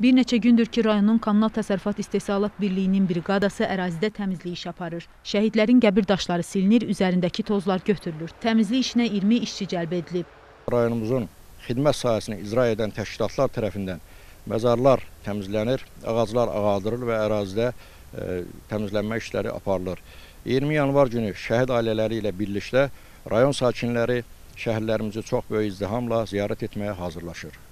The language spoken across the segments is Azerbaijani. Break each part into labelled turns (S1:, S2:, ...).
S1: Bir neçə gündür ki, rayonun Kommunal Təsərrüfat İstehsalat Birliyinin briqadası ərazidə təmizlik iş aparır. Şəhidlərin qəbir daşları silinir, üzərindəki tozlar götürülür. Təmizlik işinə 20 işçi cəlb edilib.
S2: Rayonumuzun xidmət sahəsini icra edən təşkilatlar tərəfindən məzarlar təmizlənir, ağaclar ağaldırılır və ərazidə e, təmizlənmə işləri aparılır. 20 yanvar günü şəhid ailələri ilə birlikdə rayon sakinləri şəhərlərimizi çox böyük izdihamla ziyarət etməyə hazırlaşır.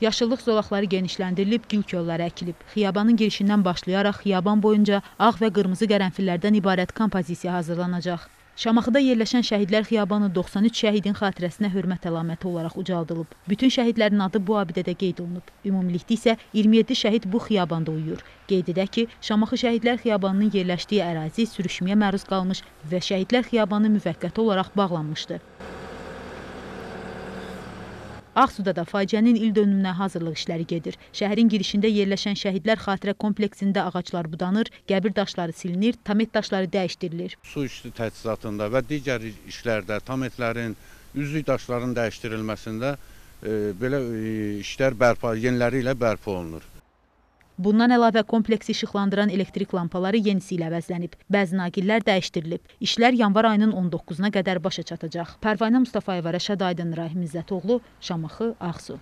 S1: Yaşıllıq zolaqları genişləndirilib, gül kolları əkilib. Xiyabanın girişindən başlayaraq xiyaban boyunca ağ və qırmızı qərənfillərdən ibarət kompozisiya hazırlanacaq. Şamaxıda yerləşən Şəhidlər Xiyabanı 93 şəhidin xatirəsinə hörmət əlaməti olaraq ucaldılıb. Bütün şəhidlərin adı bu abidədə qeyd olunub. Ümumilikdə isə 27 şəhid bu xiyabanda uyur. Qeyd edək ki, Şamaxı Şəhidlər Xiyabanının yerləşdiyi ərazi sürüşməyə məruz qalmış və Şəhidlər Xiyabanı müvəqqəti olaraq bağlanmışdı. Ağsuda da faciənin il dönümünə hazırlıq işləri gedir. Şəhərin girişində yerləşən Şəhidlər Xatirə kompleksində ağaclar budanır, qəbir daşları silinir, tamet daşları dəyişdirilir.
S3: Su üstü təchizatında və digər işlərdə tametlərin, üzlük daşların dəyişdirilməsində e, belə e, işlər bərpa, yeniləri ilə bərpa olunur.
S1: Bundan əlavə kompleksi işıqlandıran elektrik lampaları yenisi ilə əvəzlənib. Bəzi naqillər dəyişdirilib. İşlər yanvar ayının 19-na qədər başa çatacaq. Pərvanə Mustafayeva, Rəşad Aydın, Rahim İzzətoğlu, Şamaxı, Ağsu.